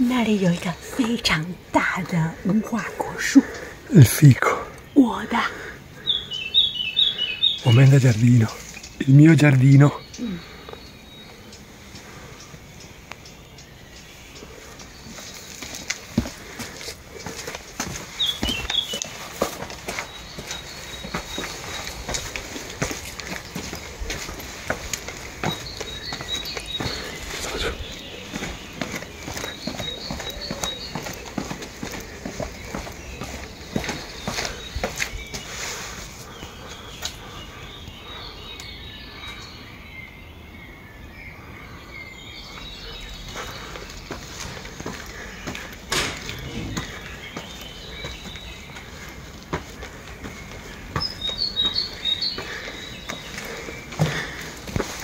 那里有一个非常大的无花果树。我的。我们在叫子。Il mio giardino.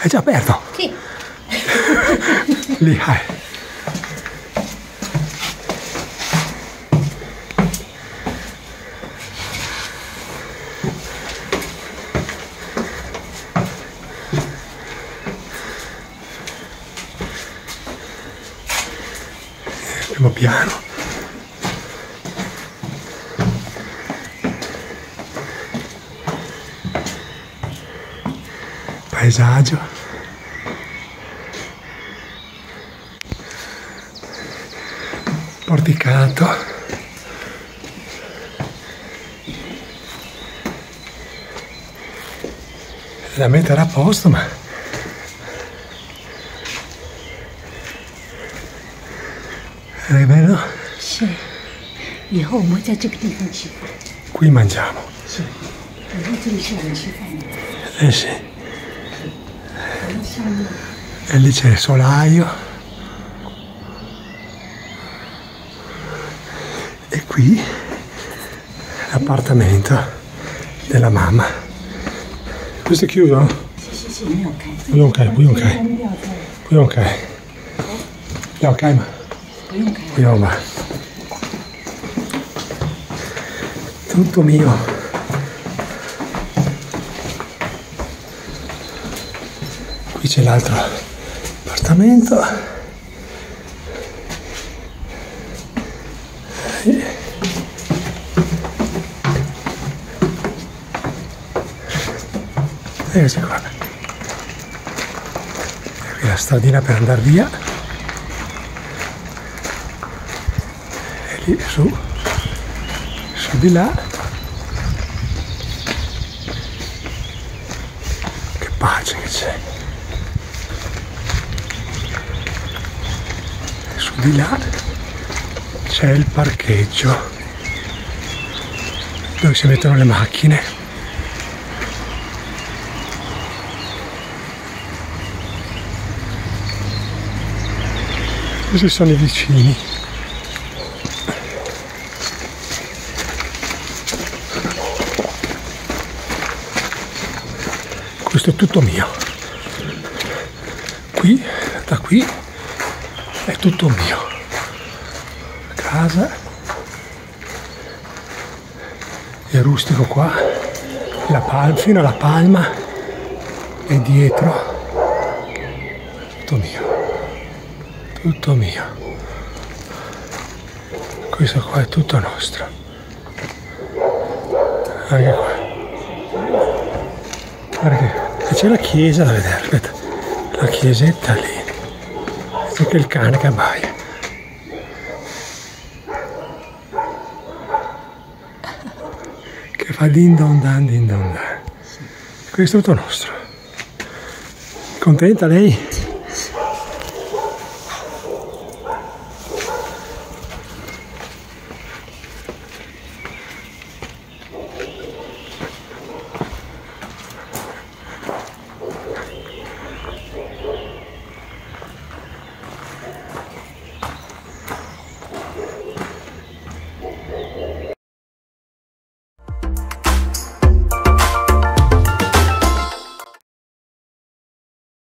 È già aperto. Sì. Lì hai. Primo piano. Paesaggio. porticato da mettere a posto ma è bello 是。以后我们会在这个地方吃饭。 qui mangiamo 是。以后这里是我们吃饭的。 eh sì 然后下面 e lì c'è il solaio e qui l'appartamento della mamma questo è chiuso? Sì, sì, sì, qui ok. Qui ok, qui ok. Qui ok. Qui ok. Qui ok. Ok. Tutto mio. Qui c'è l'altro appartamento. Eccoci qua. Qui la stradina per andare via. E lì su. Su di là. Che pace e su di là c'è il parcheggio dove si mettono le macchine questi sono i vicini questo è tutto mio. Qui, da qui, è tutto mio. Casa è rustico qua, la pal- fino alla palma e dietro. Tutto mio. Tutto mio. Questo qua è tutto nostro. Anche qua. Guarda che c'è la chiesa da vedere, aspetta, la chiesetta lì. C'è che il cane che abbaia. Che fa din don dan din don dan. Questo è tutto nostro. Contenta lei?